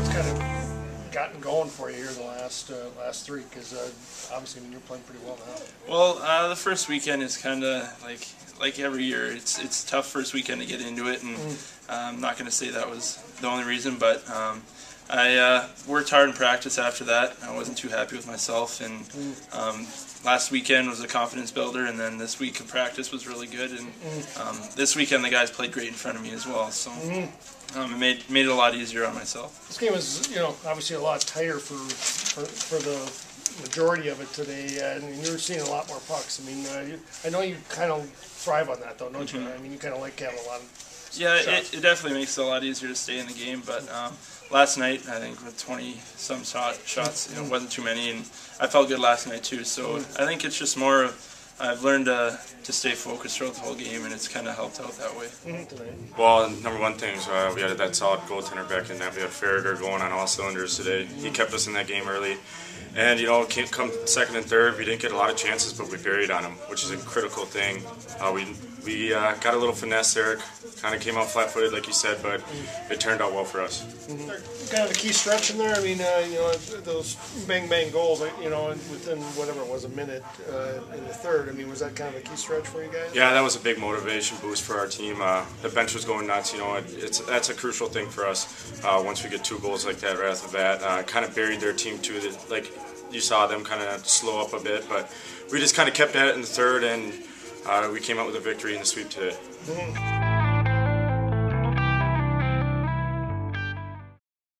what's kind of gotten going for you here the last uh, last three? Because uh, obviously, I mean, you're playing pretty well now. Well, uh, the first weekend is kind of like like every year. It's it's tough first weekend to get into it, and uh, I'm not going to say that was the only reason, but um, I uh, worked hard in practice after that. I wasn't too happy with myself, and um, last weekend was a confidence builder, and then this week of practice was really good, and um, this weekend the guys played great in front of me as well. So. Um, it made made it a lot easier on myself. This game was, you know, obviously a lot tighter for for, for the majority of it today, uh, and you're seeing a lot more pucks. I mean, uh, you, I know you kind of thrive on that, though, don't you? I mean, you kind of like having a lot of Yeah, it, it definitely makes it a lot easier to stay in the game. But um, last night, I think with 20 some shot, shots, you know, wasn't too many, and I felt good last night too. So I think it's just more of I've learned to to stay focused throughout the whole game, and it's kind of helped out that way. Well, number one thing is uh, we had that solid goaltender back in that. We had Faragher going on all cylinders today. He kept us in that game early. And, you know, came, come second and third, we didn't get a lot of chances, but we buried on him, which is a critical thing. Uh, we we uh, got a little finesse there, kind of came out flat footed, like you said, but it turned out well for us. Kind of a key stretch in there. I mean, uh, you know, those bang bang goals, you know, within whatever it was, a minute uh, in the third. I mean, was that kind of a key stretch for you guys? Yeah, that was a big motivation boost for our team. Uh, the bench was going nuts. You know, it, it's that's a crucial thing for us. Uh, once we get two goals like that right off the bat, uh, kind of buried their team too. That, like you saw them kind of slow up a bit, but we just kind of kept at it in the third, and uh, we came out with a victory in the sweep today.